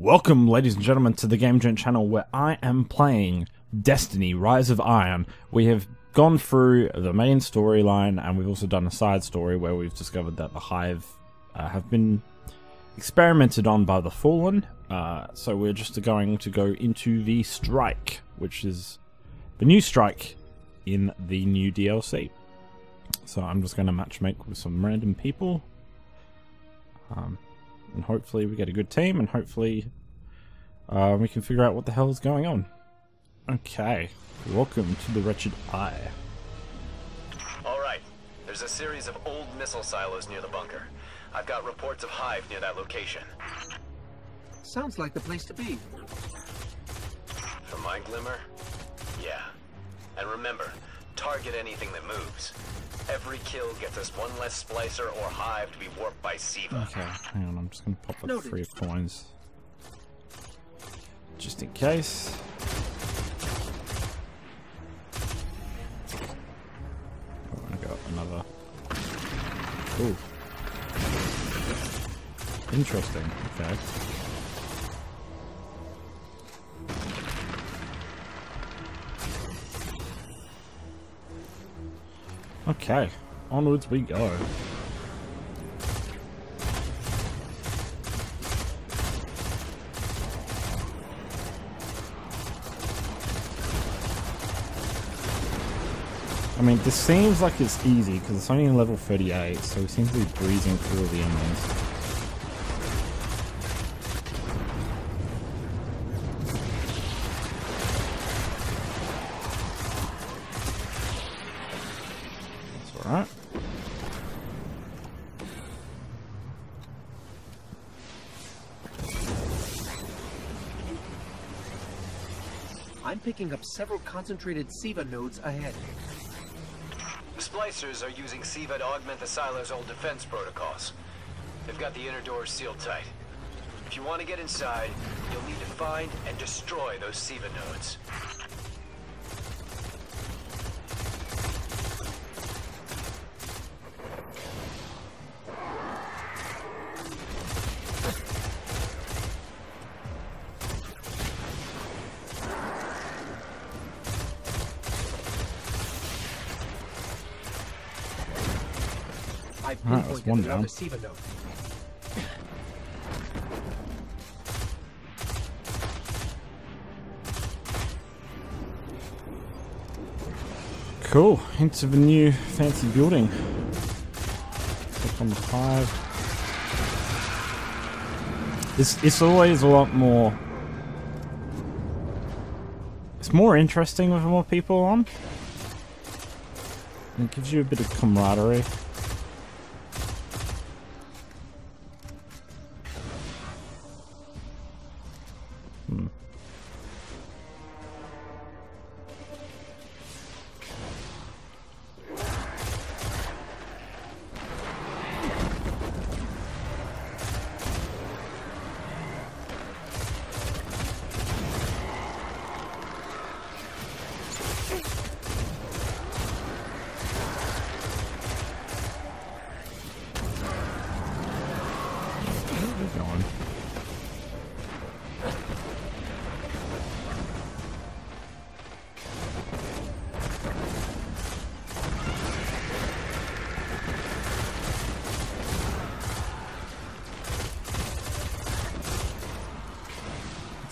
Welcome, ladies and gentlemen, to the Game Gent channel where I am playing Destiny Rise of Iron. We have gone through the main storyline and we've also done a side story where we've discovered that the Hive uh, have been experimented on by the Fallen. Uh, so we're just going to go into the Strike, which is the new Strike in the new DLC. So I'm just going to matchmake with some random people. Um, and hopefully we get a good team, and hopefully uh, we can figure out what the hell is going on. Okay, welcome to the Wretched Eye. Alright, there's a series of old missile silos near the bunker. I've got reports of Hive near that location. Sounds like the place to be. From my glimmer? Yeah. And remember, target anything that moves. Every kill gets us one less splicer or hive to be warped by Siva. Okay, hang on, I'm just gonna pop like Noted. three coins. Just in case. Oh, I got another. Ooh. Interesting, okay. Okay, onwards we go. I mean, this seems like it's easy because it's only level 38, so we seem to be breezing through the enemies. I'm picking up several concentrated SIVA nodes ahead. The splicers are using Siva to augment the silo's old defense protocols. They've got the inner doors sealed tight. If you want to get inside, you'll need to find and destroy those Siva nodes. I've Alright, that's one down. Cool, into the new fancy building. Click on the hive. It's, it's always a lot more... It's more interesting with more people on. It gives you a bit of camaraderie.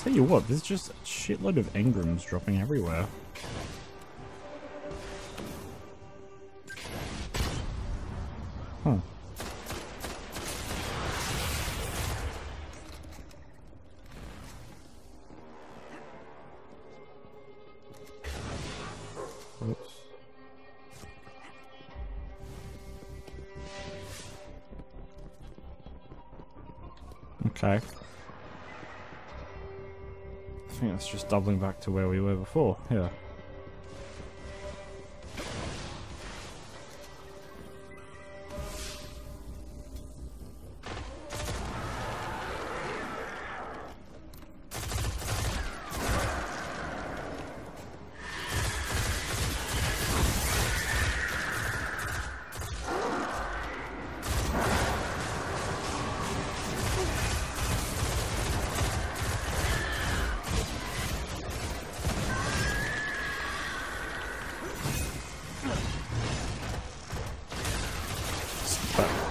Tell you what, there's just a shitload of engrams dropping everywhere. Huh. Oops. Okay. I think that's just doubling back to where we were before. Yeah.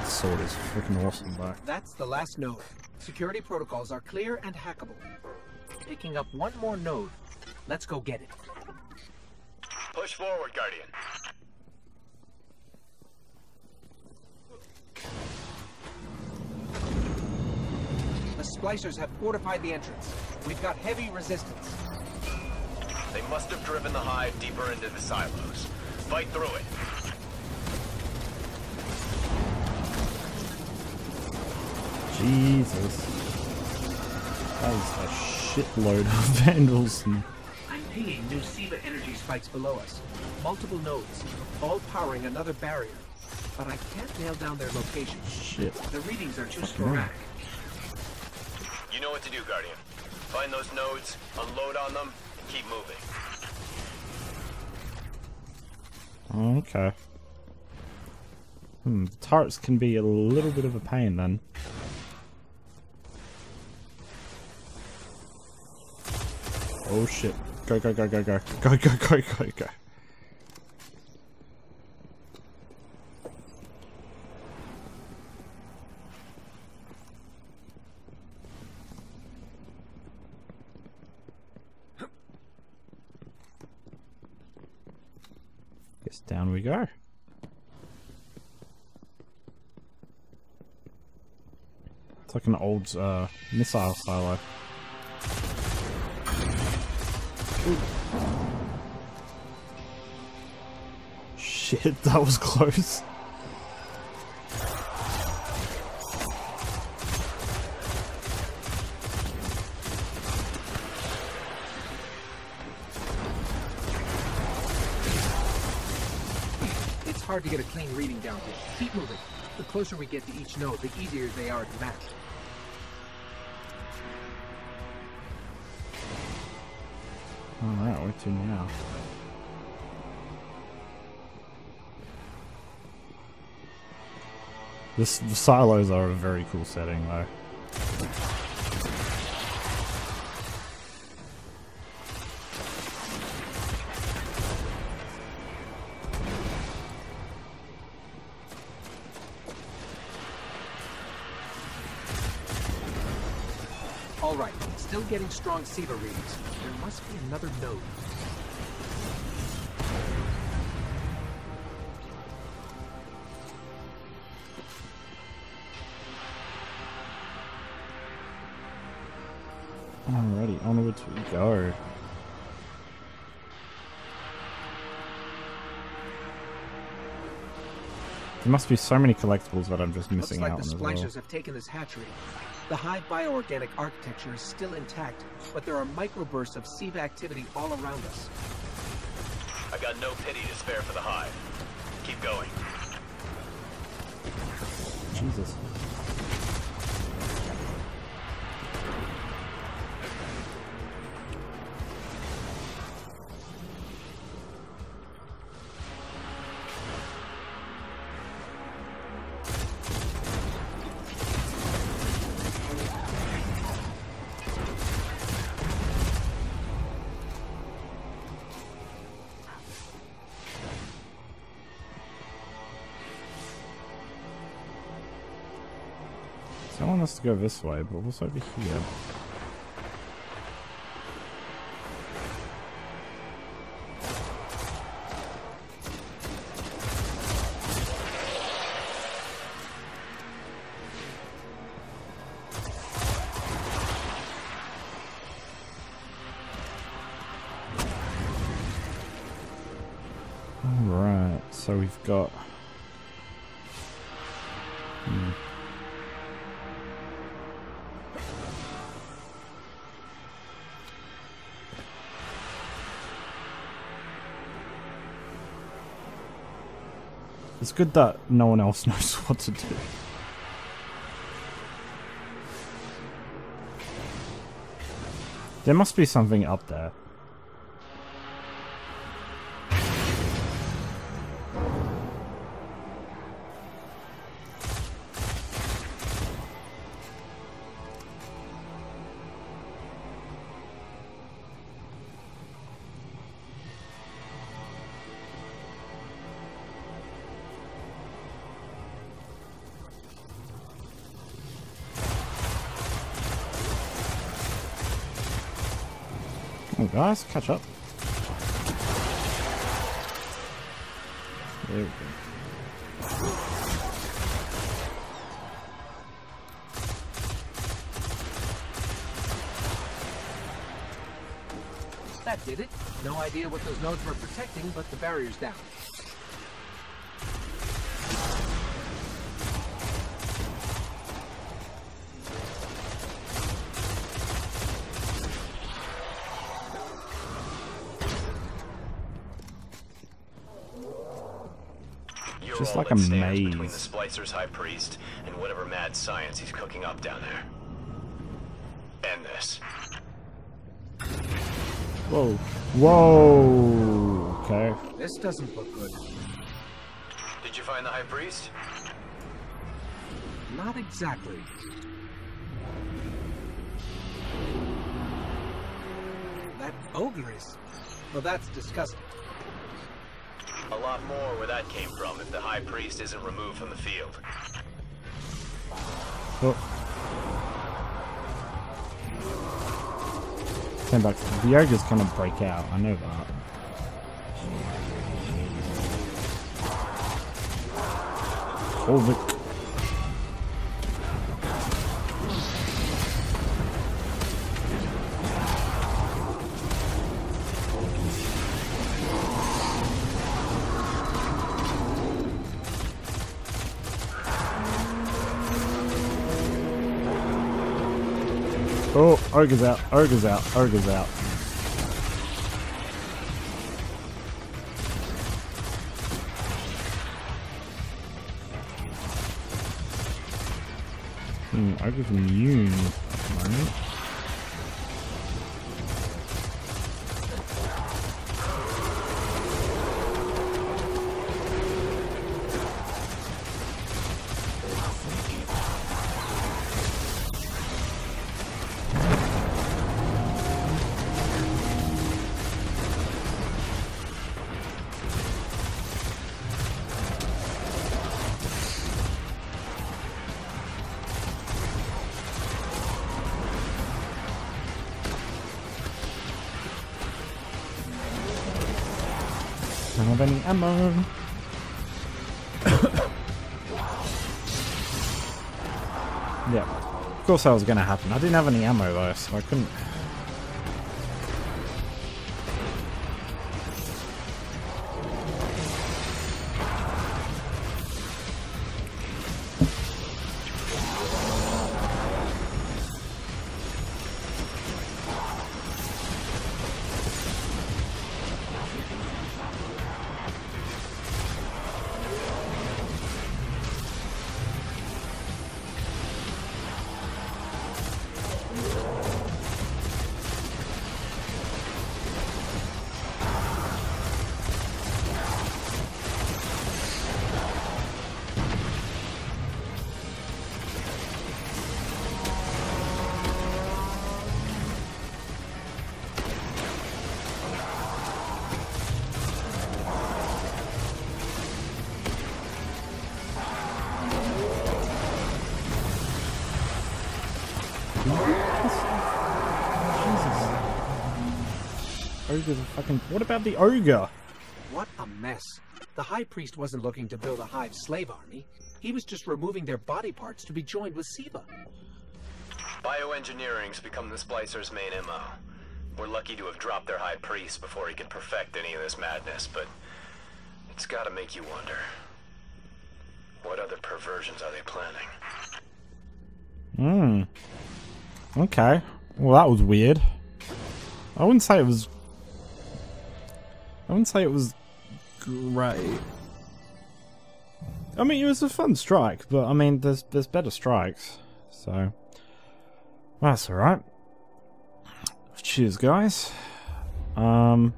Sword is freaking awesome, though. That's the last node. Security protocols are clear and hackable. Picking up one more node. Let's go get it. Push forward, Guardian. The splicers have fortified the entrance. We've got heavy resistance. They must have driven the hive deeper into the silos. Fight through it. Jesus. That is a shitload of vandals. I'm pinging new SIVA energy spikes below us. Multiple nodes, all powering another barrier. But I can't nail down their location. shit. The readings are too Fucking hell. sporadic. You know what to do, Guardian. Find those nodes, unload on them, and keep moving. Okay. Hmm, the turrets can be a little bit of a pain then. Oh shit. Go, go, go, go, go. Go, go, go, go, go. Guess down we go. It's like an old uh, missile silo. Shit, that was close. It's hard to get a clean reading down here. Keep moving. The closer we get to each node, the easier they are to map. To now? This, the silos are a very cool setting though. All right, still getting strong SIVA readings. There must be another node. Alrighty, onwards we go. There must be so many collectibles that I'm just Looks missing like out the on splicers have taken this hatchery. The hive bioorganic architecture is still intact, but there are microbursts of SIVA activity all around us. I got no pity to spare for the hive. Keep going. Jesus. Someone has to go this way, but what's over here? Alright, so we've got. Good that no one else knows what to do. There must be something up there. On, guys, catch up. There we go. That did it. No idea what those nodes were protecting, but the barrier's down. You're Just like a stands between the maze. Splicer's High Priest and whatever mad science he's cooking up down there. End this. Whoa. Whoa. Okay. This doesn't look good. Did you find the High Priest? Not exactly. That ogre is... Well, that's disgusting. A lot more where that came from if the High Priest isn't removed from the field. Oh. Came back. The ogre's gonna break out. I know that. Hold it. Oh, ogre's out, ogre's out, ogre's out. Hmm, ogre's immune. At have any ammo. yeah. Of course that was gonna happen. I didn't have any ammo though, so I couldn't. Ogre's a fucking. What about the ogre? What a mess. The High Priest wasn't looking to build a hive slave army. He was just removing their body parts to be joined with Siva. Bioengineering's become the Splicer's main MO. We're lucky to have dropped their High Priest before he could perfect any of this madness, but it's gotta make you wonder. What other perversions are they planning? Hmm. Okay. Well, that was weird. I wouldn't say it was. I wouldn't say it was great. I mean, it was a fun strike, but I mean, there's there's better strikes, so that's all right. Cheers, guys. Um,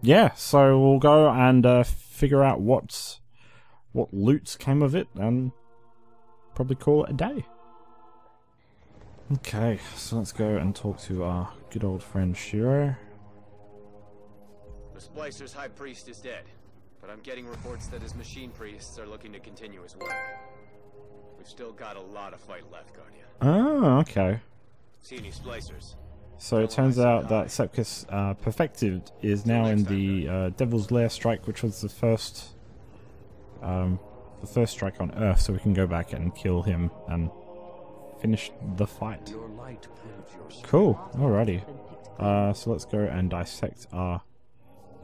yeah. So we'll go and uh, figure out what's what loots came of it, and probably call it a day. Okay, so let's go and talk to our good old friend Shiro. The Splicer's High Priest is dead, but I'm getting reports that his machine priests are looking to continue his work. We've still got a lot of fight left, Guardian. Oh, okay. See any Splicers? So it turns out that Sepiks uh, Perfected is now in the uh, Devil's Lair strike, which was the first, um, the first strike on Earth. So we can go back and kill him and finish the fight. Cool. Alrighty. Uh, so let's go and dissect our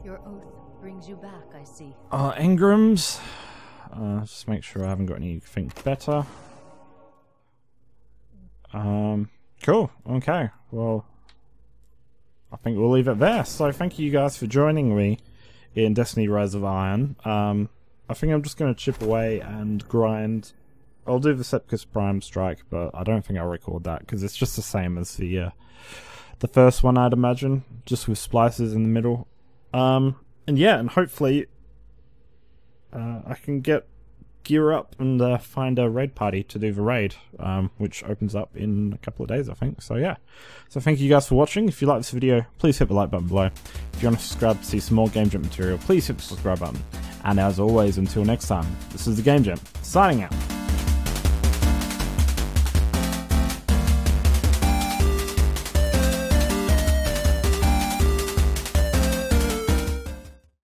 Your oath brings you back, I see. our engrams. Uh, just make sure I haven't got anything better. Um, cool. Okay. Well, I think we'll leave it there. So thank you guys for joining me in Destiny Rise of Iron. Um, I think I'm just going to chip away and grind. I'll do the Sepiks Prime Strike, but I don't think I'll record that because it's just the same as the uh, the first one, I'd imagine, just with splices in the middle. Um, and yeah, and hopefully uh, I can get gear up and uh, find a raid party to do the raid, um, which opens up in a couple of days, I think. So yeah, so thank you guys for watching. If you like this video, please hit the like button below. If you want to subscribe to see some more Game Gent material, please hit the subscribe button. And as always, until next time, this is the Game Gent signing out.